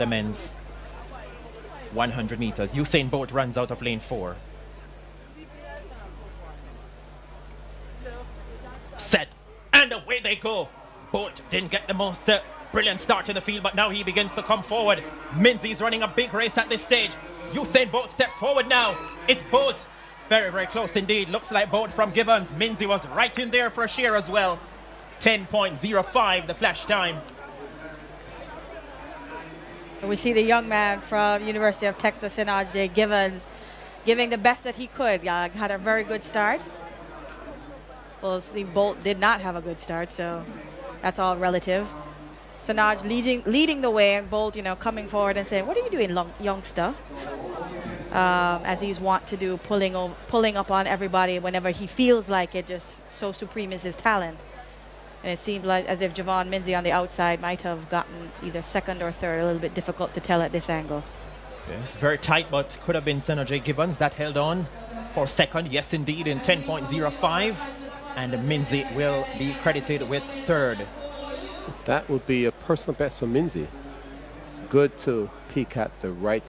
the men's 100 meters. Usain Bolt runs out of lane four. Set, and away they go. Bolt didn't get the most uh, brilliant start to the field, but now he begins to come forward. Minzie's running a big race at this stage. Usain Bolt steps forward now. It's Bolt. Very, very close indeed. Looks like Bolt from Givans. Minzie was right in there for a share as well. 10.05 the flash time. We see the young man from University of Texas, Senoj-Jay Givans, giving the best that he could. Uh, had a very good start. Well, see, Bolt did not have a good start, so that's all relative. Senoj leading leading the way, and Bolt, you know, coming forward and saying, "What are you doing, long, youngster?" Um, as he's wont to do, pulling pulling up on everybody whenever he feels like it. Just so supreme is his talent. And it seemed like as if Jevaughn Minzie on the outside might have gotten either second or third. A little bit difficult to tell at this angle. Yes, very tight, but could have been Senoj-Jay Givans that held on for second. Yes, indeed, in 10.05. And Minzie will be credited with third. That would be a personal best for Minzie. It's good to peak at the right